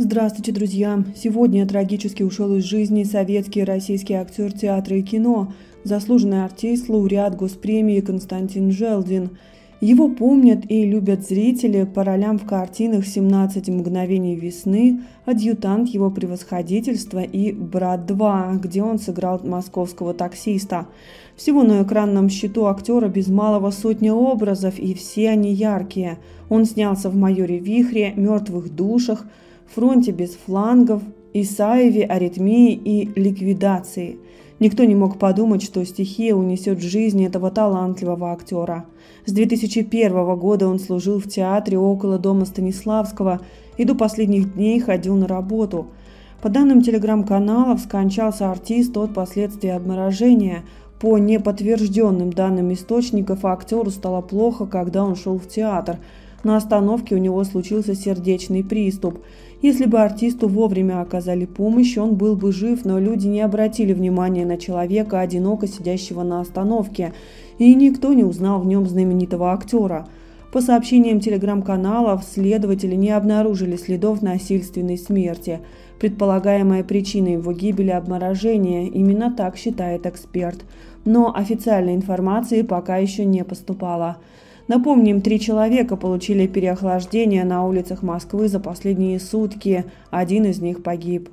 Здравствуйте, друзья! Сегодня трагически ушел из жизни советский и российский актер театра и кино, заслуженный артист, лауреат госпремии Константин Желдин. Его помнят и любят зрители по ролям в картинах «17 мгновений весны», «Адъютант его превосходительства» и «Брат 2», где он сыграл московского таксиста. Всего на экранном счету актера без малого сотня образов, и все они яркие. Он снялся в «Майоре Вихре», «Мертвых душах», фронте без флангов, Исаеве, аритмии и ликвидации. Никто не мог подумать, что стихия унесет жизнь этого талантливого актера. С 2001 года он служил в театре около дома Станиславского и до последних дней ходил на работу. По данным телеграм-каналов, скончался артист от последствий обморожения. По неподтвержденным данным источников, актеру стало плохо, когда он шел в театр. На остановке у него случился сердечный приступ. Если бы артисту вовремя оказали помощь, он был бы жив, но люди не обратили внимания на человека, одиноко сидящего на остановке, и никто не узнал в нем знаменитого актера. По сообщениям телеграм-каналов, следователи не обнаружили следов насильственной смерти. Предполагаемая причина его гибели – обморожение, именно так считает эксперт. Но официальной информации пока еще не поступало. Напомним, три человека получили переохлаждение на улицах Москвы за последние сутки. Один из них погиб.